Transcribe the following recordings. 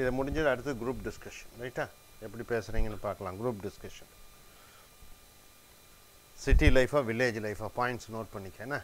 இதை முடிஞ்சது அடுத்து குரூப் டிஸ்கஷன் ரைட்டா எப்படி பேசுகிறீங்கன்னு பார்க்கலாம் குரூப் டிஸ்கஷன் சிட்டி லைஃபாக வில்லேஜ் லைஃபாக பாயிண்ட்ஸ் நோட் பண்ணிக்க என்ன?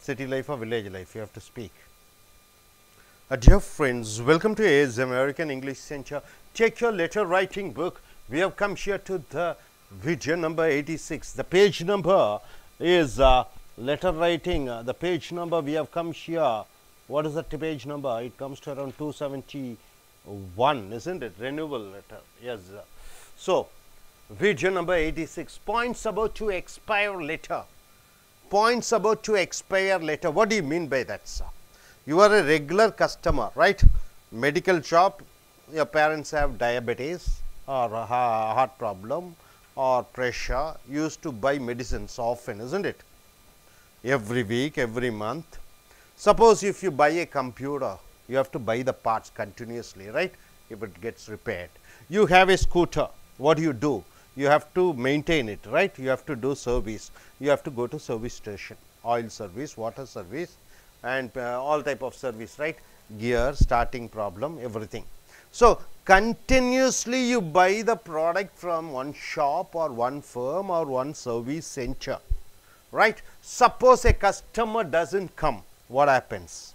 City life or village life you have to speak. Uh, dear friends welcome to ACE American English Center. Check your letter writing book. We have come here to the video number 86 the page number is uh, letter writing. Uh, the page number we have come here what is the t- page number it comes to around 271 isn't it renewal letter yes so video number 86 points about to expire letter points about to expire later. What do you mean by that, sir? You are a regular customer, right? Medical shop, your parents have diabetes or heart problem or pressure. Used to buy medicines often, isn't it? Every week, every month. Suppose if you buy a computer, you have to buy the parts continuously, right? If it gets repaired. You have a scooter, what do you do? You have to maintain it, right? You have to do service. You have to go to service station, oil service, water service and uh, all type of service, right? Gear, starting problem, everything. So, continuously you buy the product from one shop or one firm or one service center, right? Suppose a customer doesn't come, what happens?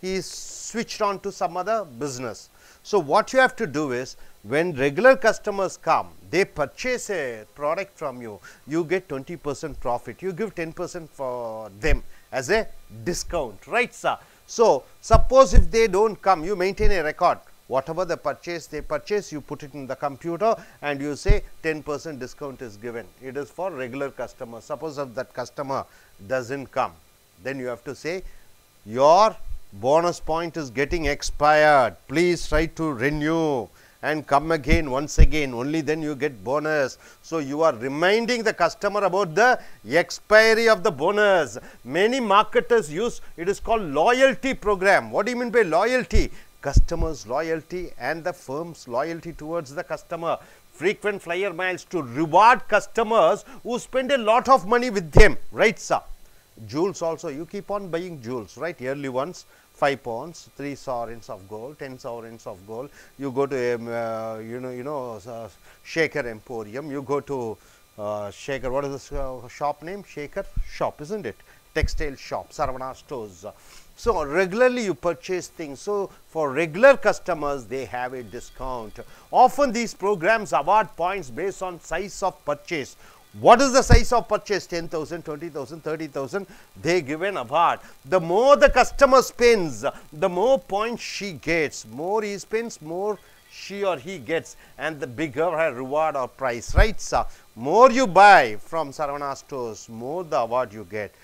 he is switched on to some other business. So, what you have to do is when regular customers come, they purchase a product from you, you get 20 percent profit, you give 10 percent for them as a discount, right sir. So, suppose if they do not come, you maintain a record, whatever the purchase they purchase, you put it in the computer and you say 10 percent discount is given, it is for regular customers. Suppose if that customer does not come, then you have to say your bonus point is getting expired. Please try to renew and come again once again. Only then you get bonus. So you are reminding the customer about the expiry of the bonus. Many marketers use it is called loyalty program. What do you mean by loyalty? Customers loyalty and the firm's loyalty towards the customer. Frequent flyer miles to reward customers who spend a lot of money with them. Right sir jewels also you keep on buying jewels right? Yearly ones 5 pounds 3 sovereigns of gold 10 sovereigns of gold. You go to um, uh, you know you know uh, shaker emporium. You go to uh, shaker what is this uh, shop name? Shaker shop isn't it? Textile shop saravana stores. So regularly you purchase things. So for regular customers they have a discount. Often these programs award points based on size of purchase what is the size of purchase 10,000, 20,000, 30,000 they give an award. The more the customer spends the more points she gets more he spends more she or he gets and the bigger her reward or price right sir. More you buy from Saravana stores more the award you get.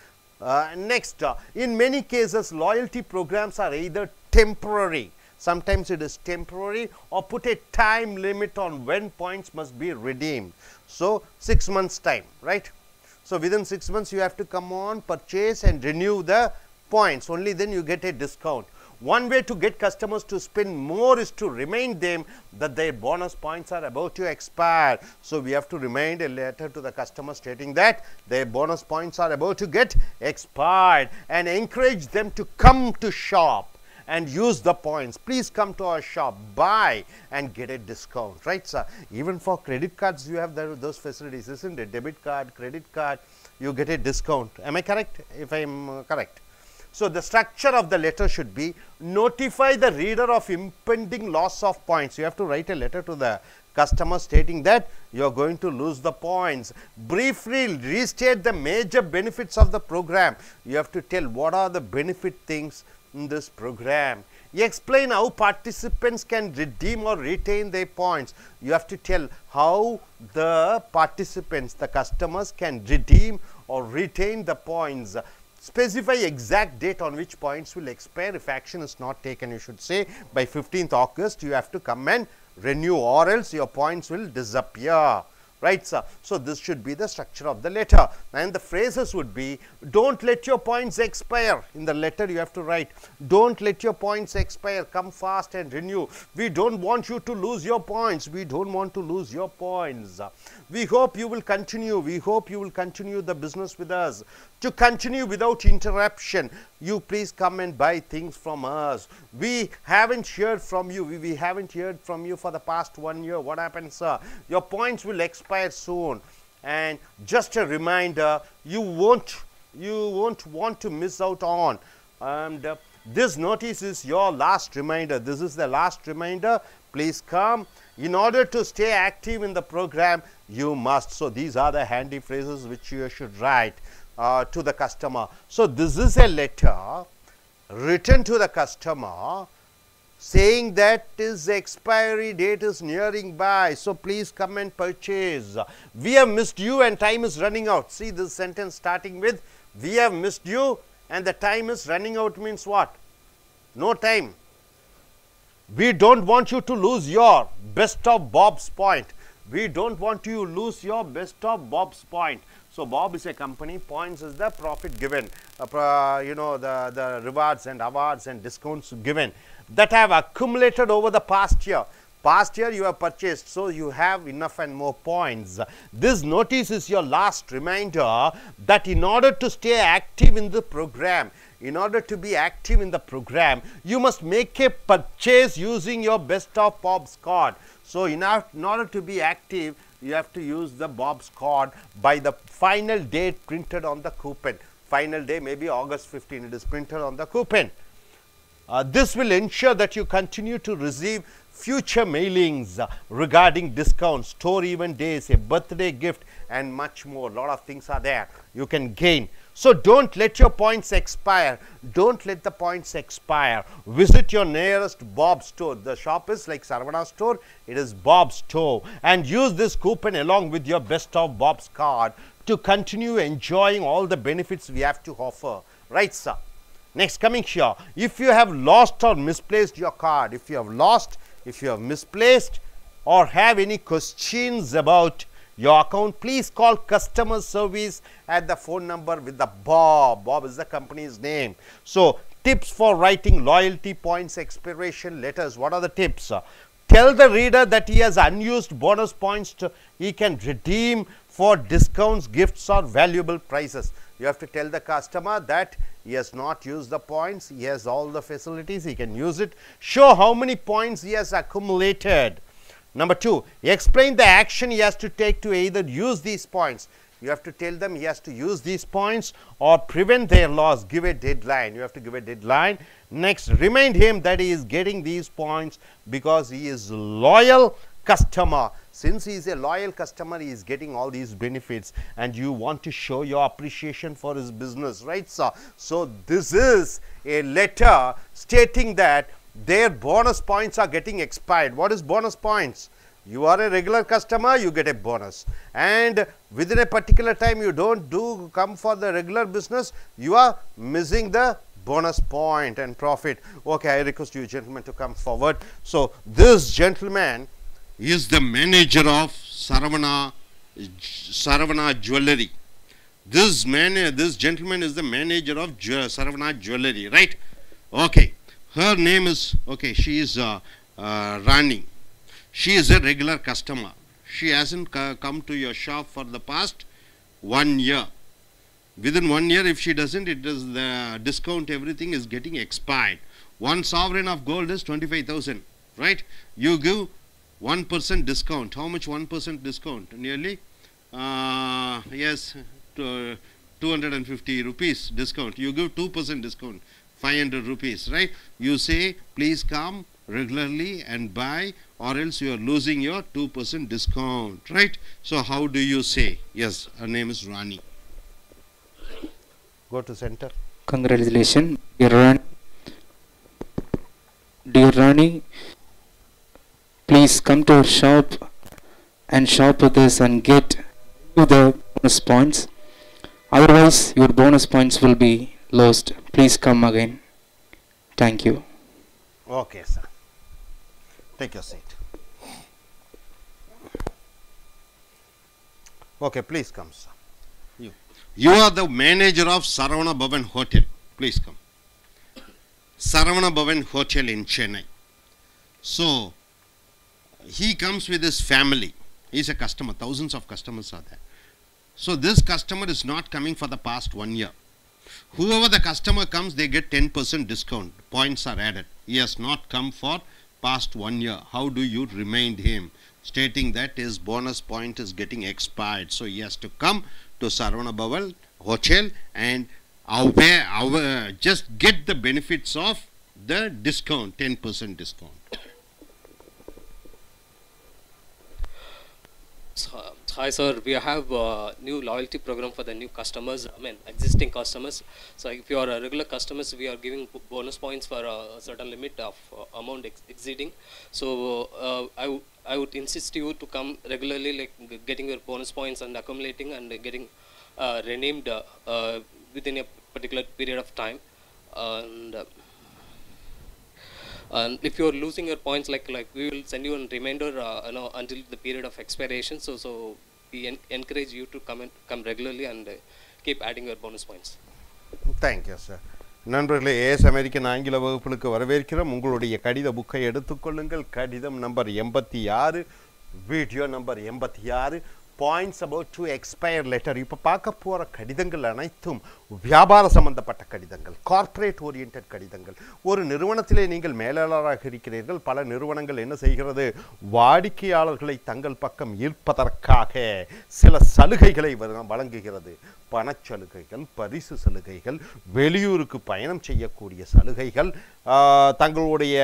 Uh, next uh, in many cases loyalty programs are either temporary sometimes it is temporary or put a time limit on when points must be redeemed. So, 6 months time right. So, within 6 months you have to come on purchase and renew the points only then you get a discount. One way to get customers to spend more is to remind them that their bonus points are about to expire. So, we have to remind a letter to the customer stating that their bonus points are about to get expired and encourage them to come to shop and use the points. Please come to our shop, buy and get a discount, right sir? Even for credit cards you have those facilities, isn't it? Debit card, credit card, you get a discount. Am I correct? If I am uh, correct. So, the structure of the letter should be notify the reader of impending loss of points. You have to write a letter to the customer stating that you are going to lose the points. Briefly restate the major benefits of the program. You have to tell what are the benefit things in this program. You explain how participants can redeem or retain their points. You have to tell how the participants, the customers can redeem or retain the points. Specify exact date on which points will expire if action is not taken. You should say by 15th August you have to come and renew or else your points will disappear. Right sir. So, this should be the structure of the letter. And the phrases would be don't let your points expire. In the letter you have to write don't let your points expire. Come fast and renew. We don't want you to lose your points. We don't want to lose your points. We hope you will continue. We hope you will continue the business with us. To continue without interruption you please come and buy things from us. We haven't heard from you. We, we haven't heard from you for the past one year. What happened sir? Your points will expire soon. And just a reminder you won't you won't want to miss out on. And uh, this notice is your last reminder. This is the last reminder. Please come. In order to stay active in the program you must. So these are the handy phrases which you should write uh, to the customer. So this is a letter written to the customer saying that his expiry date is nearing by. So, please come and purchase. We have missed you and time is running out. See this sentence starting with we have missed you and the time is running out means what? No time. We don't want you to lose your best of Bob's point. We don't want you lose your best of Bob's point. So, Bob is a company, points is the profit given, uh, you know the, the rewards and awards and discounts given that have accumulated over the past year. Past year you have purchased, so you have enough and more points. This notice is your last reminder that in order to stay active in the program, in order to be active in the program, you must make a purchase using your best of Bob's card. So, in, in order to be active, you have to use the Bob's card by the final date printed on the coupon. Final day may be August 15, it is printed on the coupon. Uh, this will ensure that you continue to receive future mailings uh, regarding discounts, store event days, a birthday gift and much more. A lot of things are there you can gain. So, don't let your points expire. Don't let the points expire. Visit your nearest Bob store. The shop is like Saravana store. It is Bob store and use this coupon along with your best of Bob's card to continue enjoying all the benefits we have to offer. Right, sir? Next coming here, if you have lost or misplaced your card, if you have lost, if you have misplaced or have any questions about your account, please call customer service at the phone number with the Bob. Bob is the company's name. So, tips for writing loyalty points expiration letters. What are the tips? Tell the reader that he has unused bonus points to, he can redeem for discounts, gifts or valuable prizes. You have to tell the customer that he has not used the points, he has all the facilities, he can use it. Show how many points he has accumulated. Number 2, explain the action he has to take to either use these points. You have to tell them he has to use these points or prevent their loss, give a deadline. You have to give a deadline. Next, remind him that he is getting these points because he is loyal customer since he is a loyal customer he is getting all these benefits and you want to show your appreciation for his business right sir. So, this is a letter stating that their bonus points are getting expired. What is bonus points? You are a regular customer, you get a bonus and within a particular time you do not do come for the regular business, you are missing the bonus point and profit. Okay, I request you gentlemen to come forward. So, this gentleman is the manager of Saravana, Saravana Jewelry. This man, this gentleman is the manager of Saravana Jewelry, right? Okay. Her name is, okay, she is uh, uh, Rani. She is a regular customer. She hasn't come to your shop for the past one year. Within one year, if she doesn't, it does the discount, everything is getting expired. One sovereign of gold is 25,000, right? You give 1% discount. How much 1% discount? Nearly, uh, yes, 250 rupees discount. You give 2% discount, 500 rupees, right? You say, please come regularly and buy or else you are losing your 2% discount, right? So, how do you say? Yes, her name is Rani. Go to center. Congratulations, dear Rani. Dear Rani, please come to our shop and shop with us and get the bonus points otherwise your bonus points will be lost please come again thank you okay sir take your seat Okay, please come, sir. You. You are the manager of Saravana Bhavan Hotel. Please come. Saravana Bhavan Hotel in Chennai. So, he comes with his family. He's a customer. Thousands of customers are there. So, this customer is not coming for the past one year. Whoever the customer comes, they get 10% discount. Points are added. He has not come for past one year. How do you remind him? Stating that his bonus point is getting expired. So he has to come to Saravana Bhavan Hotel and aware, aware, just get the benefits of the discount, 10% discount. Hi sir, we have a new loyalty program for the new customers, I mean existing customers. So if you are a regular customers, we are giving bonus points for a certain limit of uh, amount ex- exceeding. So uh, I, I would insist you to come regularly, like getting your bonus points and accumulating and getting uh, renamed uh, within a particular period of time. And uh, and if you're losing your points like like we will send you a reminder uh, you know until the period of expiration so so we en- encourage you to come in, come regularly and uh, keep adding your bonus points Thank you, sir. நண்பர்களே as American ஆங்கில வகுப்புகளுக்கு வரவேற்கிறோம் உங்களுடைய கடித புக்கை எடுத்துக்கொள்ளுங்கள் கடிதம் number எண்பத்தி ஆறு வீடியோ நம்பர் எண்பத்தி ஆறு points about to expire letter இப்போ பார்க்க போகிற கடிதங்கள் அனைத்தும் வியாபார சம்பந்தப்பட்ட கடிதங்கள் கார்ப்பரேட் ஓரியன்ட் கடிதங்கள். ஒரு நிறுவனத்திலே நீங்கள் மேலாளராக இருக்கிறீர்கள். பல நிறுவனங்கள் என்ன செய்கிறது? வாடிக்கையாளர்களை தங்கள் பக்கம் ஈர்ப்பதற்காக சில சலுகைகளை வழங்குகிறது. பணச்சலுகைகள் பரிசு சலுகைகள் வெளியூருக்கு பயணம் செய்யக்கூடிய சலுகைகள் தங்களுடைய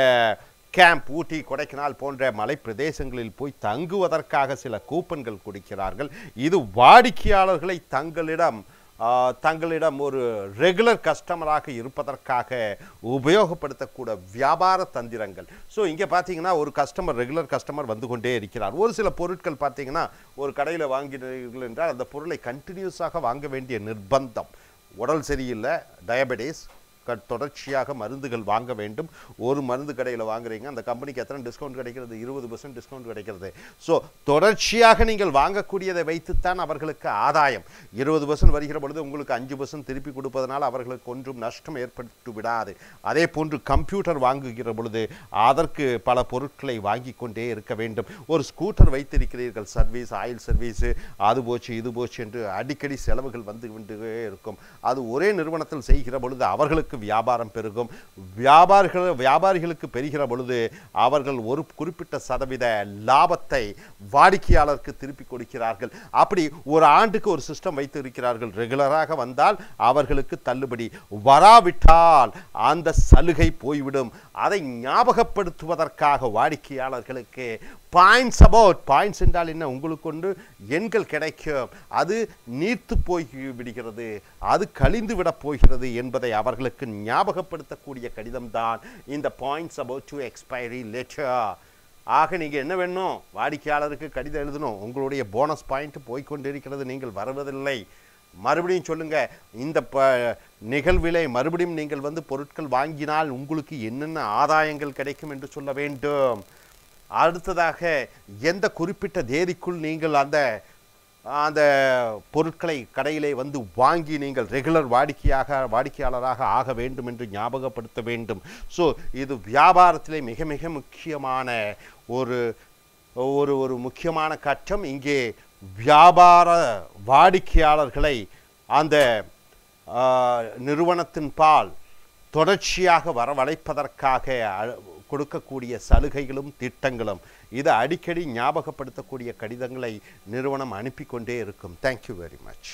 கேம்ப் ஊட்டி கொடைக்கானல் போன்ற மலை பிரதேசங்களில் போய் தங்குவதற்காக சில கூப்பன்கள் கொடுக்கிறார்கள். இது வாடிக்கையாளர்களை தங்களிடம் தங்களிடம் ஒரு ரெகுலர் கஸ்டமராக இருப்பதற்காக உபயோகப்படுத்தக்கூட வியாபார தந்திரங்கள். ஸோ இங்கே பார்த்தீங்கன்னா ஒரு கஸ்டமர் ரெகுலர் கஸ்டமர் வந்து கொண்டே இருக்கிறார். ஒரு சில பொருட்கள் பார்த்தீங்கன்னா ஒரு கடையில் வாங்கினீர்கள் என்றால் அந்த பொருளை கண்டினியூஸாக வாங்க வேண்டிய நிர்பந்தம். உடல் சரியில்லை டயபெட்டிஸ் தொடர்ச்சியாக மருந்துகள் வாங்க வேண்டும். ஒரு மருந்து கடையில் வாங்குறீங்க அந்த கம்பெனிக்கு எத்தனை டிஸ்கவுண்ட் கிடைக்கிறது? இருபது பர்சன்ட் டிஸ்கவுண்ட் கிடைக்கிறது. ஸோ தொடர்ச்சியாக நீங்கள் வாங்கக்கூடியதை வைத்துத்தான் அவர்களுக்கு ஆதாயம். இருபது பர்சன்ட் வருகிற பொழுது உங்களுக்கு அஞ்சு பர்சன்ட் திருப்பி கொடுப்பதனால் அவர்களுக்கு ஒன்றும் நஷ்டம் ஏற்பட்டு விடாது. அதே போன்று கம்ப்யூட்டர் வாங்குகிற பொழுது அதற்கு பல பொருட்களை வாங்கி கொண்டே இருக்க வேண்டும். ஒரு ஸ்கூட்டர் வைத்திருக்கிறீர்கள் சர்வீஸ் ஆயில் சர்வீஸு அது போச்சு இது போச்சு என்று அடிக்கடி செலவுகள் வந்து கொண்டே இருக்கும். அது ஒரே நிறுவனத்தில் செய்கிற பொழுது அவர்களுக்கு வியாபாரம் பெருகும். வியாபாரிகள் வியாபாரிகளுக்கு பெறுகிற பொழுது அவர்கள் ஒரு குறிப்பிட்ட சதவீத லாபத்தை வாடிக்கையாளருக்கு திருப்பி கொடுக்கிறார்கள். அப்படி ஒரு ஆண்டுக்கு ஒரு சிஸ்டம் வைத்து இருக்கிறார்கள். ரெகுலராக வந்தால் அவர்களுக்கு தள்ளுபடி வராவிட்டால் அந்த சலுகை போய்விடும். அதை ஞாபகப்படுத்துவதற்காக வாடிக்கையாளர்களுக்கு பாயிண்ட்ஸ் அபவுட் பாயிண்ட்ஸ் என்றால் என்ன? உங்களுக்கு கொண்டு எண்கள் கிடைக்கும். அது நீர்த்து போய் விடுகிறது. அது கழிந்து விட போகிறது என்பதை அவர்களுக்கு ஞாபகப்படுத்தக்கூடிய கடிதம்தான் இந்த points about to expiry letter ஆக நீங்கள் என்ன வேணும்? வாடிக்கையாளருக்கு கடிதம் எழுதணும். உங்களுடைய போனஸ் பாயிண்ட் போய்க்கொண்டிருக்கிறது. நீங்கள் வருவதில்லை. மறுபடியும் சொல்லுங்கள் இந்த ப நிகழ்விலை மறுபடியும் நீங்கள் வந்து பொருட்கள் வாங்கினால் உங்களுக்கு என்னென்ன ஆதாயங்கள் கிடைக்கும் என்று சொல்ல வேண்டும். அடுத்ததாக எந்த குறிப்பிட்ட தேதிக்குள் நீங்கள் அந்த அந்த பொருட்களை கடையிலே வந்து வாங்கி நீங்கள் ரெகுலர் வாடிக்கையாக வாடிக்கையாளராக ஆக வேண்டும் என்று ஞாபகப்படுத்த வேண்டும். ஸோ இது வியாபாரத்திலே மிக மிக முக்கியமான ஒரு ஒரு ஒரு முக்கியமான கட்டம். இங்கே வியாபார வாடிக்கையாளர்களை அந்த நிறுவனத்தின் பால் தொடர்ச்சியாக வரவழைப்பதற்காக கொடுக்கக்கூடிய சலுகைகளும் திட்டங்களும். இதை அடிக்கடி ஞாபகப்படுத்தக்கூடிய கடிதங்களை நிறுவனம் அனுப்பி கொண்டே இருக்கும் தேங்க்யூ வெரி மச்